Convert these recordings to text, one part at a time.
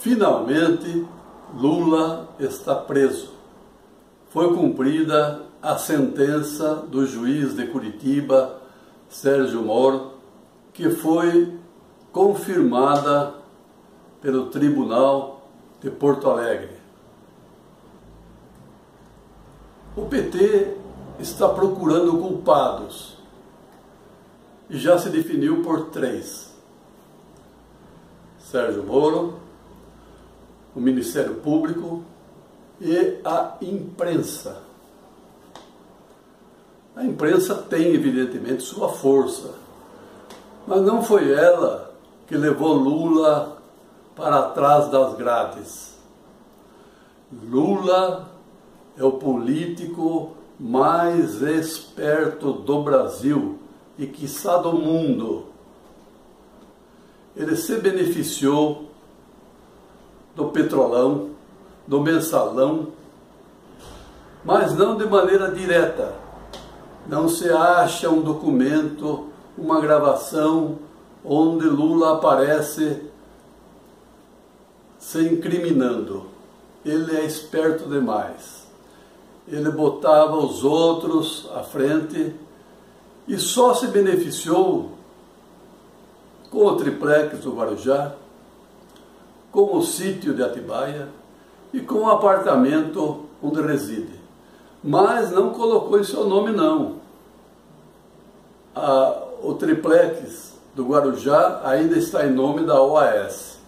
Finalmente, Lula está preso. Foi cumprida a sentença do juiz de Curitiba, Sérgio Moro, que foi confirmada pelo Tribunal de Porto Alegre. O PT está procurando culpados e já se definiu por três: Sérgio Moro, o Ministério Público e a imprensa. A imprensa tem, evidentemente, sua força, mas não foi ela que levou Lula para trás das grades. Lula é o político mais esperto do Brasil e, quiçá, do mundo. Ele se beneficiou do petrolão, do mensalão, mas não de maneira direta. Não se acha um documento, uma gravação onde Lula aparece se incriminando. Ele é esperto demais. Ele botava os outros à frente e só se beneficiou com o triplex do Guarujá, com o sítio de Atibaia e com o apartamento onde reside. Mas não colocou em seu nome, não. A, o triplex do Guarujá ainda está em nome da OAS,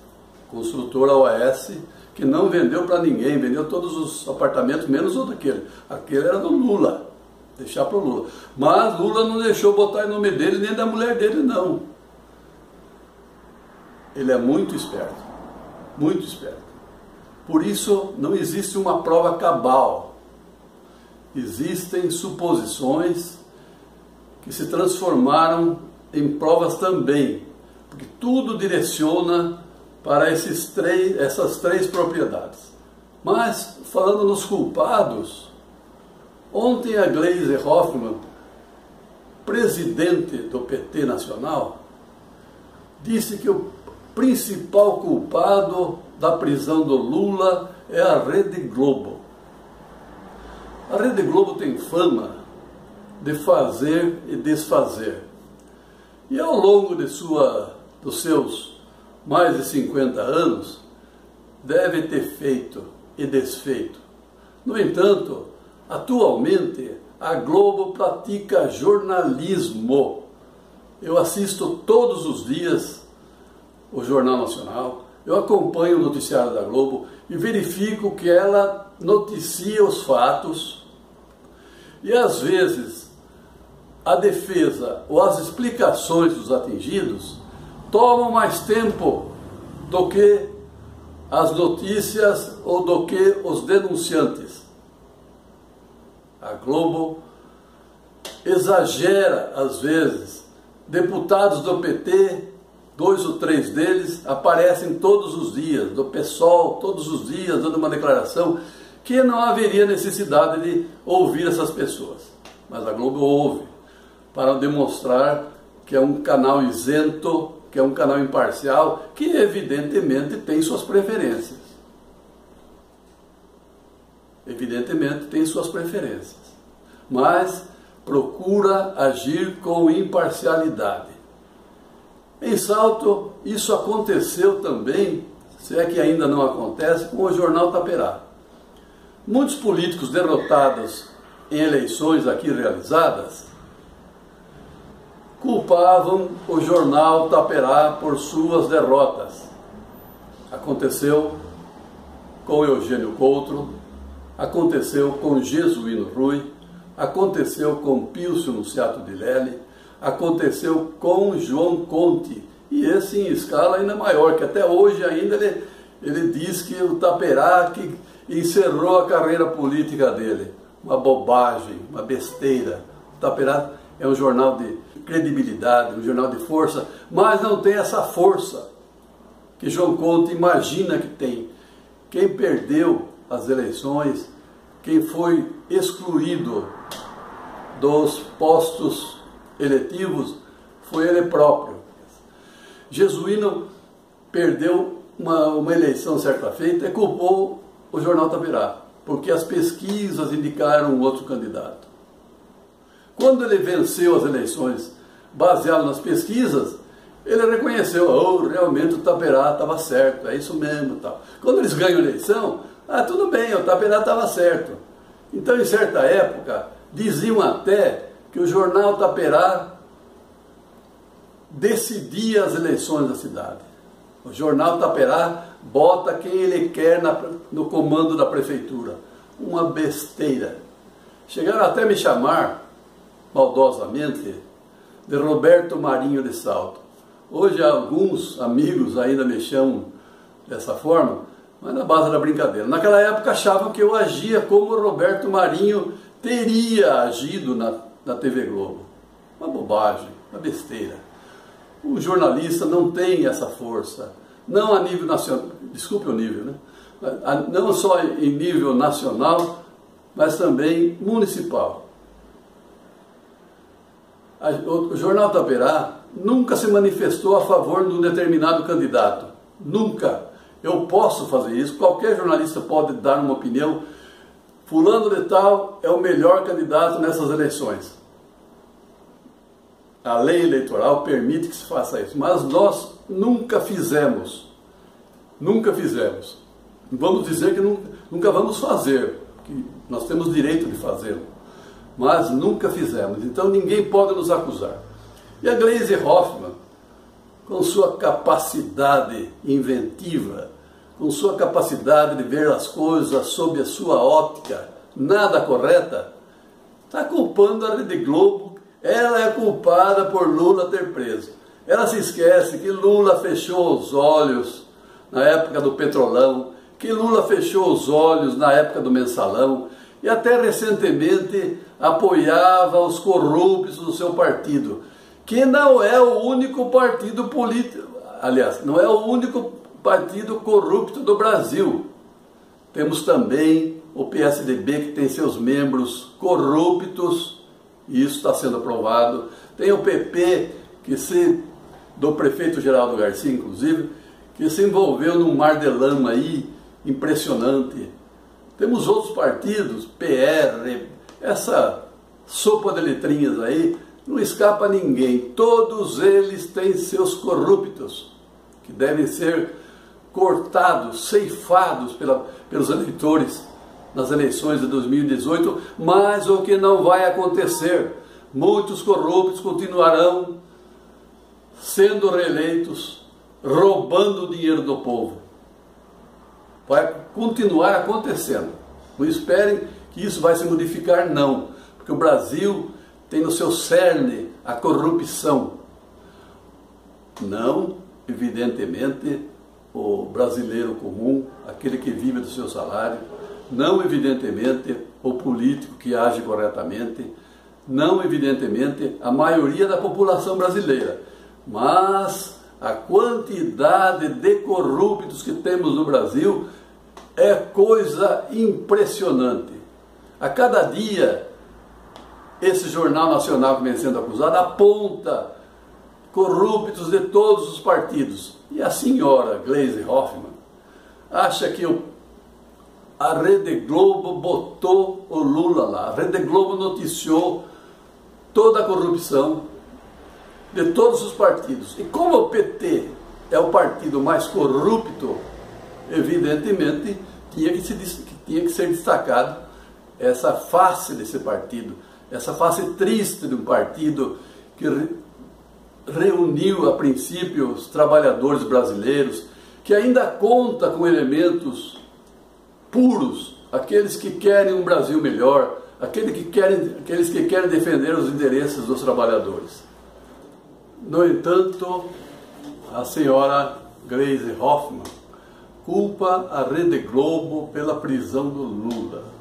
construtora OAS, que não vendeu para ninguém, vendeu todos os apartamentos, menos o daquele. Aquele era do Lula, deixar para o Lula. Mas Lula não deixou botar em nome dele nem da mulher dele, não. Ele é muito esperto muito esperto. Por isso, não existe uma prova cabal. Existem suposições que se transformaram em provas também, porque tudo direciona para esses três, essas três propriedades. Mas, falando nos culpados, ontem a Gleise Hoffmann, presidente do PT Nacional, disse que o principal culpado da prisão do Lula é a Rede Globo. A Rede Globo tem fama de fazer e desfazer. E ao longo de sua, dos seus mais de 50 anos, deve ter feito e desfeito. No entanto, atualmente, a Globo pratica jornalismo. Eu assisto todos os dias o Jornal Nacional, eu acompanho o noticiário da Globo e verifico que ela noticia os fatos e às vezes a defesa ou as explicações dos atingidos tomam mais tempo do que as notícias ou do que os denunciantes. A Globo exagera às vezes. Deputados do PT dois ou três deles aparecem todos os dias, do PSOL, todos os dias, dando uma declaração que não haveria necessidade de ouvir essas pessoas. Mas a Globo ouve, para demonstrar que é um canal isento, que é um canal imparcial, que evidentemente tem suas preferências. Evidentemente tem suas preferências. Mas procura agir com imparcialidade. Em Salto, isso aconteceu também, se é que ainda não acontece, com o jornal Taperá. Muitos políticos derrotados em eleições aqui realizadas culpavam o jornal Taperá por suas derrotas. Aconteceu com Eugênio Coutro, aconteceu com Jesuíno Rui, aconteceu com Pílcio Nunciato de Lely, aconteceu com João Conte, e esse em escala ainda maior, que até hoje ainda ele, ele diz que o Taperá que encerrou a carreira política dele. Uma bobagem, uma besteira. O Taperá é um jornal de credibilidade, um jornal de força, mas não tem essa força que João Conte imagina que tem. Quem perdeu as eleições, quem foi excluído dos postos eletivos foi ele próprio. Jesuíno perdeu uma, uma eleição certa feita e culpou o jornal Tabirá, porque as pesquisas indicaram outro candidato. Quando ele venceu as eleições baseado nas pesquisas, ele reconheceu, oh, realmente o Taperá estava certo, é isso mesmo. Tal. Quando eles ganham eleição, ah, tudo bem, o Taperá estava certo. Então, em certa época, diziam até que o jornal Taperá decidia as eleições da cidade. O jornal Taperá bota quem ele quer na, no comando da prefeitura. Uma besteira. Chegaram até me chamar, maldosamente, de Roberto Marinho de Salto. Hoje alguns amigos ainda me chamam dessa forma, mas na base da brincadeira. Naquela época achavam que eu agia como Roberto Marinho teria agido na, na TV Globo. Uma bobagem, uma besteira. O jornalista não tem essa força, não a nível nacional, desculpe o nível, né? não só em nível nacional, mas também municipal. O Jornal Taperá nunca se manifestou a favor de um determinado candidato. Nunca. Eu posso fazer isso, qualquer jornalista pode dar uma opinião. Fulano de tal é o melhor candidato nessas eleições. A lei eleitoral permite que se faça isso, mas nós nunca fizemos. Nunca fizemos. Vamos dizer que nunca, nunca vamos fazer, que nós temos direito de fazê-lo, mas nunca fizemos. Então ninguém pode nos acusar. E a Glaze Hoffman, com sua capacidade inventiva, com sua capacidade de ver as coisas sob a sua ótica nada correta, está culpando a Rede Globo. Ela é culpada por Lula ter preso. Ela se esquece que Lula fechou os olhos na época do petrolão, que Lula fechou os olhos na época do mensalão e até recentemente apoiava os corruptos do seu partido que não é o único partido político, aliás, não é o único partido corrupto do Brasil. Temos também o PSDB, que tem seus membros corruptos, e isso está sendo aprovado. Tem o PP, que se, do prefeito Geraldo Garcia, inclusive, que se envolveu num mar de lama aí impressionante. Temos outros partidos, PR, essa sopa de letrinhas aí, não escapa a ninguém. Todos eles têm seus corruptos, que devem ser cortados, ceifados pela, pelos eleitores nas eleições de 2018, mas o que não vai acontecer, muitos corruptos continuarão sendo reeleitos, roubando o dinheiro do povo. Vai continuar acontecendo. Não esperem que isso vai se modificar, não, porque o Brasil tem no seu cerne a corrupção. Não, evidentemente, o brasileiro comum, aquele que vive do seu salário, não, evidentemente, o político que age corretamente, não, evidentemente, a maioria da população brasileira, mas a quantidade de corruptos que temos no Brasil é coisa impressionante. A cada dia esse jornal nacional que vem sendo acusado aponta corruptos de todos os partidos. E a senhora Glaze Hoffman acha que a Rede Globo botou o Lula lá. A Rede Globo noticiou toda a corrupção de todos os partidos. E como o PT é o partido mais corrupto, evidentemente tinha que, se, tinha que ser destacado essa face desse partido essa face triste de um partido que reuniu a princípio os trabalhadores brasileiros, que ainda conta com elementos puros, aqueles que querem um Brasil melhor, aqueles que querem, aqueles que querem defender os interesses dos trabalhadores. No entanto, a senhora Grace Hoffman culpa a Rede Globo pela prisão do Lula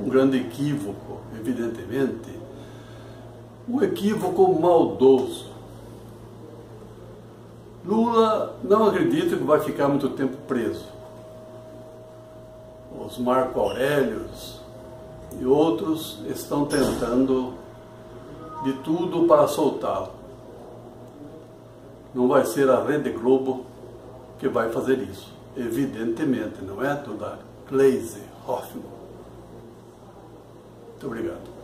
um grande equívoco, evidentemente, um equívoco maldoso. Lula não acredita que vai ficar muito tempo preso. Os Marco Aurélios e outros estão tentando de tudo para soltá-lo. Não vai ser a Rede Globo que vai fazer isso. Evidentemente, não é, Dudar? Glaze Hoffman. Muito obrigado.